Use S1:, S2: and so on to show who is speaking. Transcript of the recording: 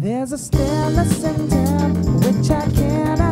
S1: There's a stillness in them which I cannot